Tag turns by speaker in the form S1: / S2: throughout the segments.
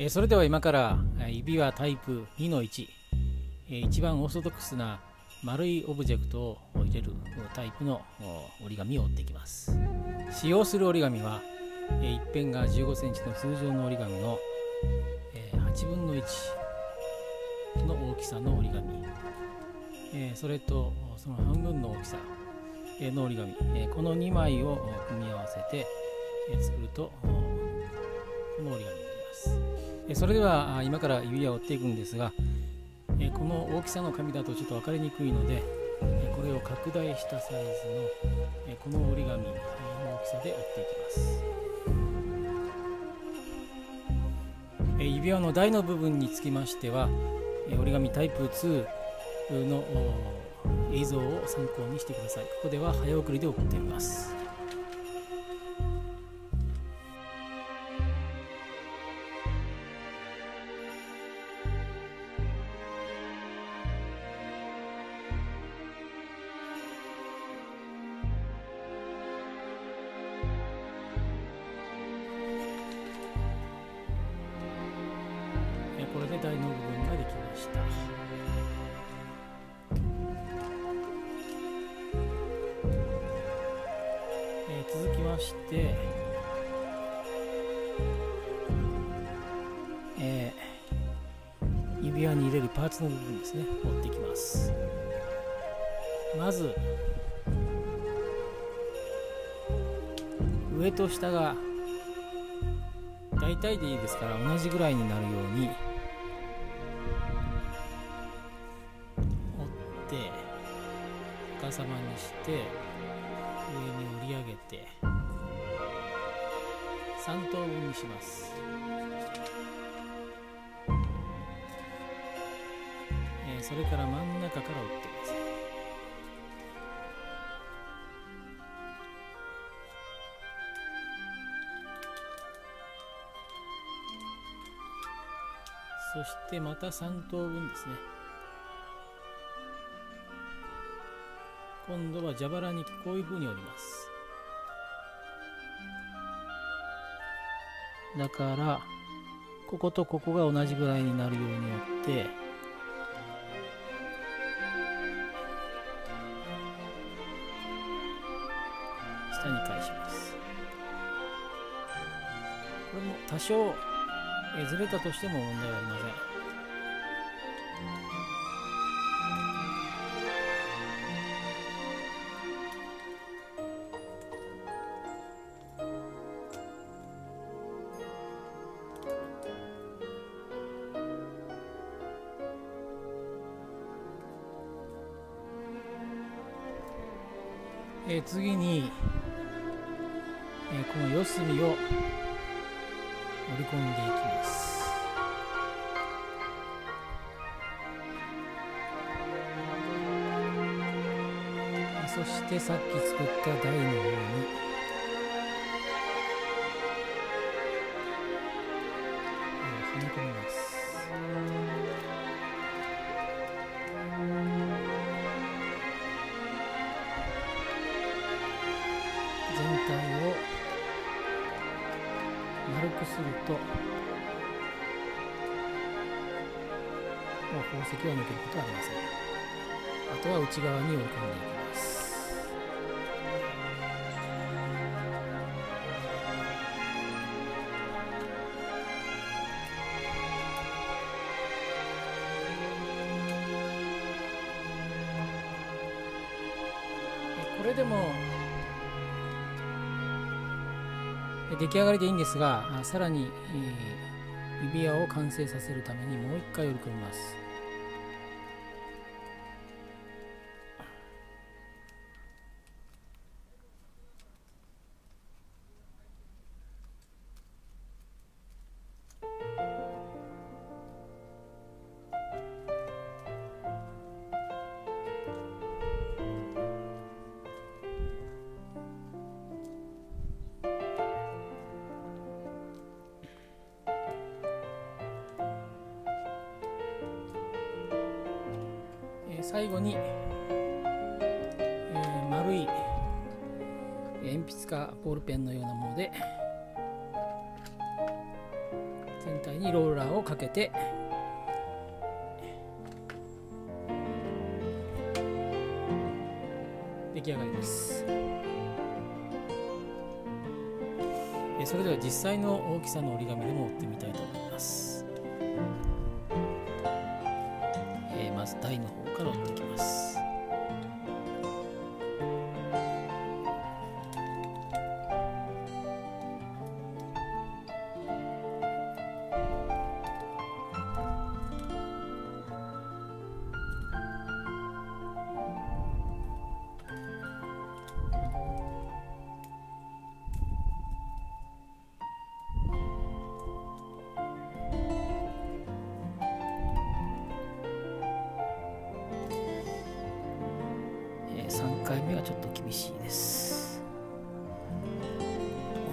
S1: えそれでは今から指輪タイプ2の1、え一番オーソドックスな丸いオブジェクトを入れるタイプの折り紙を折っていきます。使用する折り紙は、え一辺が1 5センチの通常の折り紙の、え8分の1の大きさの折り紙、えそれとその半分の大きさの折り紙、えこの2枚を組み合わせて、え作るとこの折り紙になります。それでは今から指輪を折っていくんですがこの大きさの紙だとちょっと分かりにくいのでこれを拡大したサイズのこの折り紙の大きさで折っていきます。指輪の台の部分につきましては折り紙タイプ2の映像を参考にしてください。ここでは早送りで送ってみます。指輪に入れるパーツの部分ですね。持っていきます。まず上と下が大体でいいですから同じぐらいになるように折って逆さまにして上に折り上げて3等分にします、それから真ん中から折ってくださいそしてまた3等分ですね。今度は蛇腹にこういう風に折ります。だからこことここが同じぐらいになるように折って多少ずれたとしても問題はありません。え、次に、え、この四隅をり込んでいきます。そしてさっき作った台の方に。丸くするともう宝石は抜けることはありません。あとは内側に折り込んでいきます。これでも出来上がりでいいんですがさらに、指輪を完成させるためにもう一回折り込みます。最後に、えー、丸い鉛筆かボールペンのようなもので全体にローラーをかけて出来上がりです。それでは実際の大きさの折り紙でも折ってみたいと思います、えまず台の方。から折っていきます。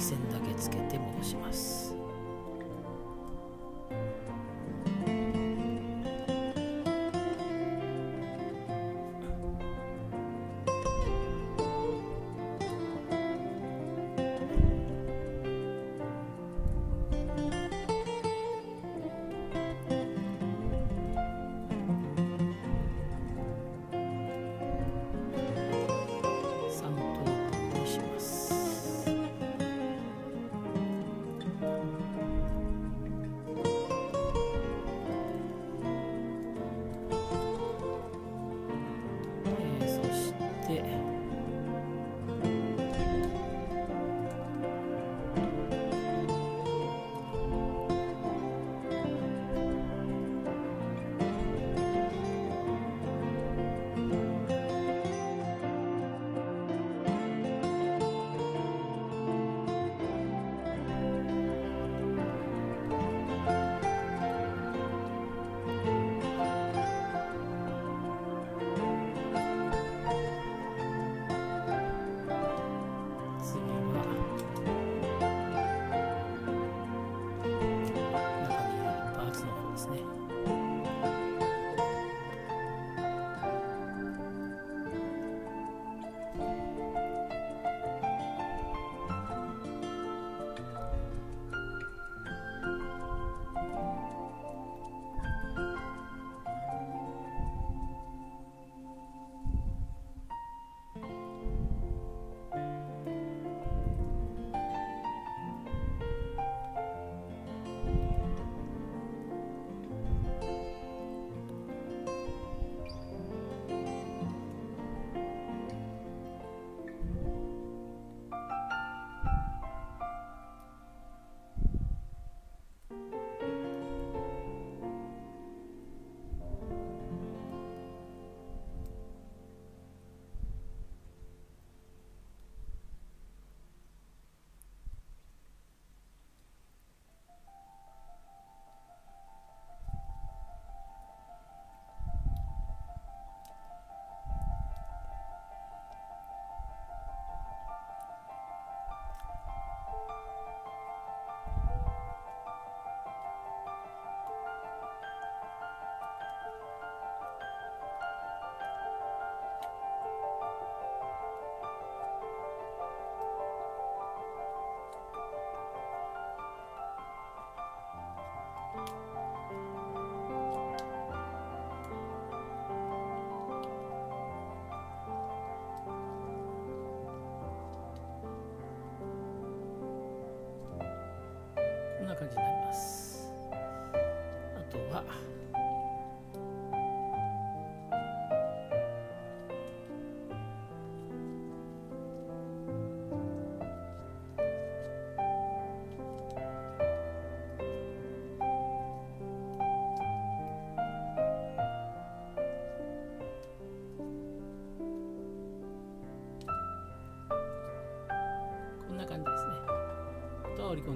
S1: 線だけつけて戻します。こ